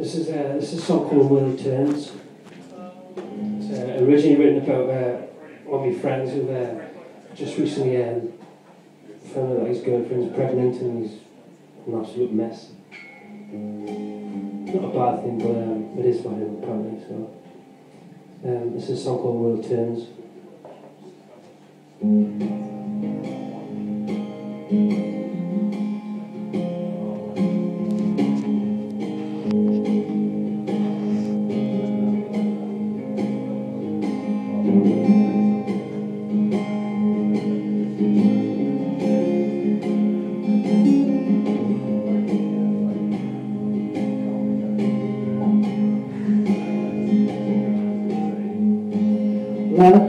This is uh, this is a song called World Turns. It's uh, originally written about uh, one of my friends who uh, just recently um, found out that his girlfriend's pregnant and he's an absolute mess. Not a bad thing, but um, it is for him apparently. So um, this is a song called World Turns.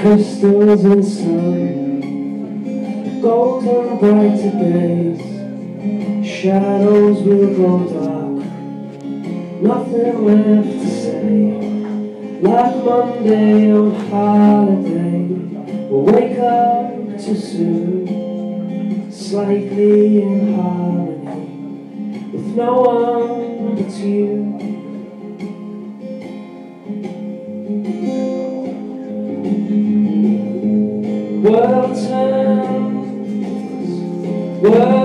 Crystals in sun, golden brighter days, shadows will grow dark, nothing left to say. Like Monday on holiday, we'll wake up too soon, slightly in harmony, with no one but you. World turns, world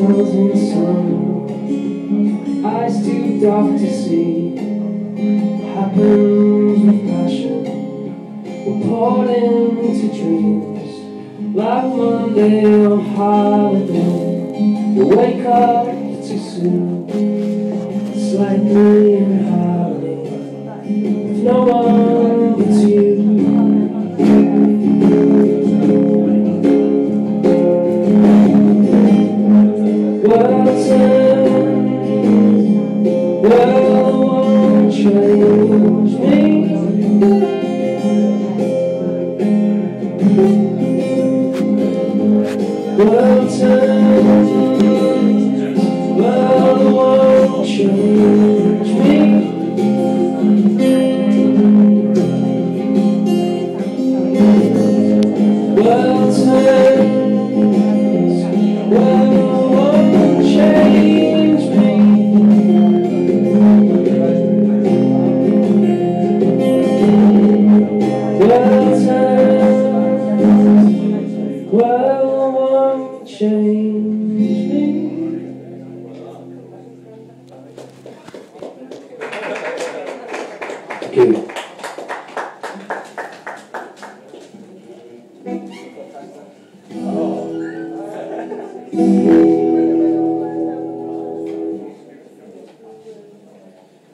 Like crystals in sun, eyes too dark to see. Happens with passion, we're poured into dreams. Like Monday on holiday, we wake up too soon. Slightly in harmony, with no one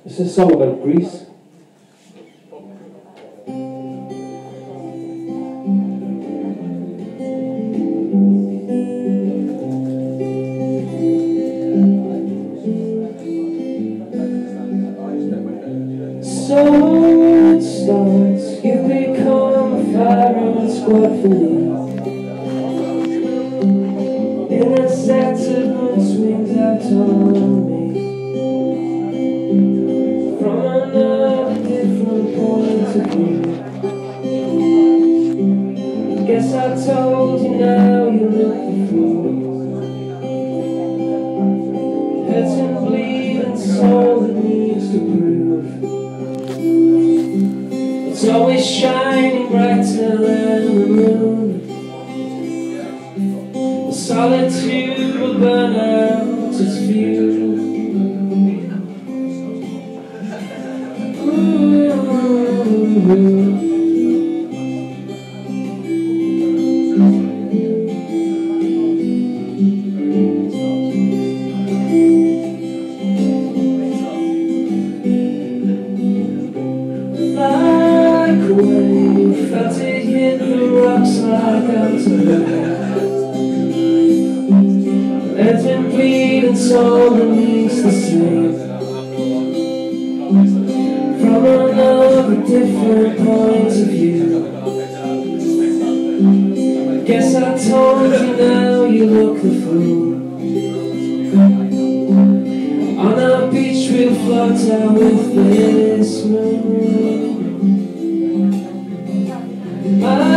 This is a song about Greece. So it starts, you become a firing squad for me. Always shining brighter than the moon. The solitude will burn out its fuel. Ooh. complete and soul remains the same. From another different point of view. Guess I told you now you look the fool. On our beach we'll float out with this moon. I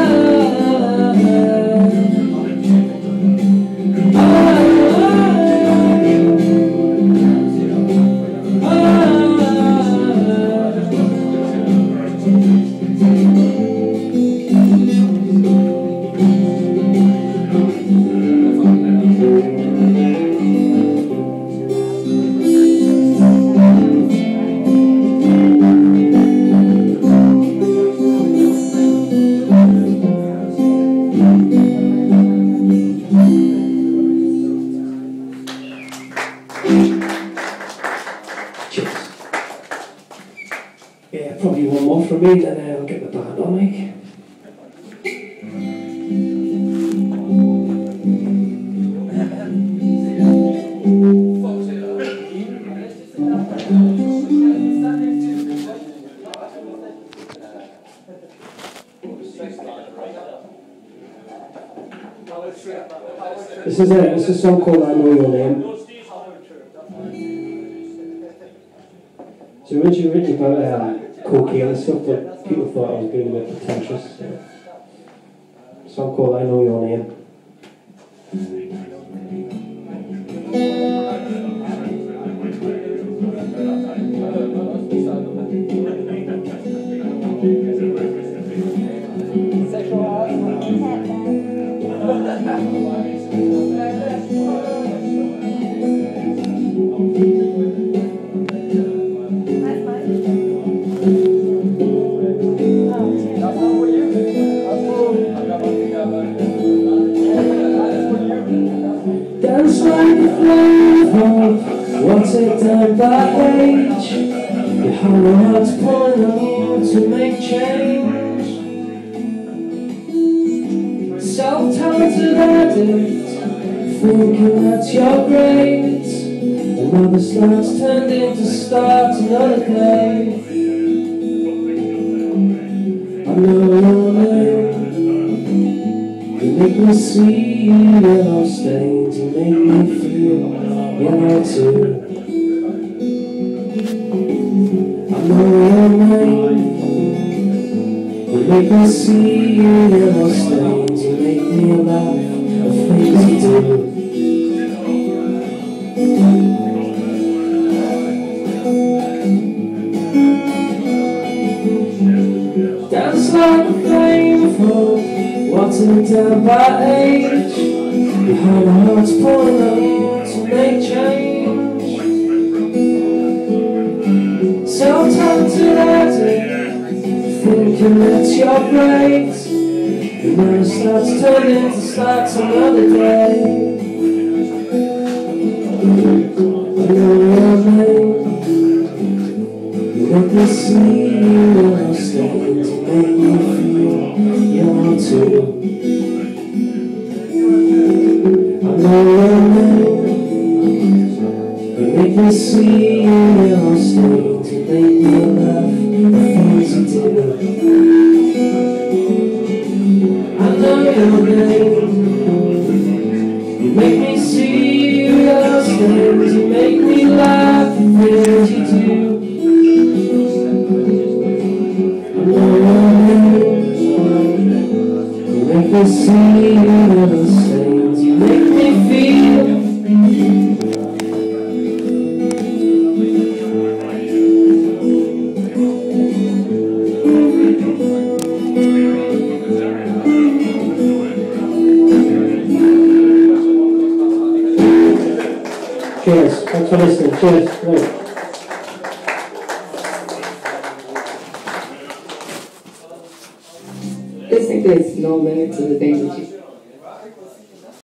I'll get the band on. This is it, this is a song called I Know Your Name. So originally written about uh, cocaine and stuff that people thought I was being a bit pretentious. Song called I Know Your Name. Just like a flavor Once it down by age Your whole to pulling on you. to make change Self-talented addict Thinking that that's your grades Another slide's turned into start another day I know you see yellow stains You make me feel yellow too. I know your name You make me see yellow stains You make me alive of things you do. taken down by age Behind the hearts pulling up to make change. Sometimes it adds Thinking it's your brains And when it starts turning to start another day. Let me see you. Understand to make me feel too I'm not lonely But make me see you. in sleep To make me laugh the things you do I know your name never say, you never say You make me feel Cheers. Thanks for listening. Cheers. Right. minutes in the day.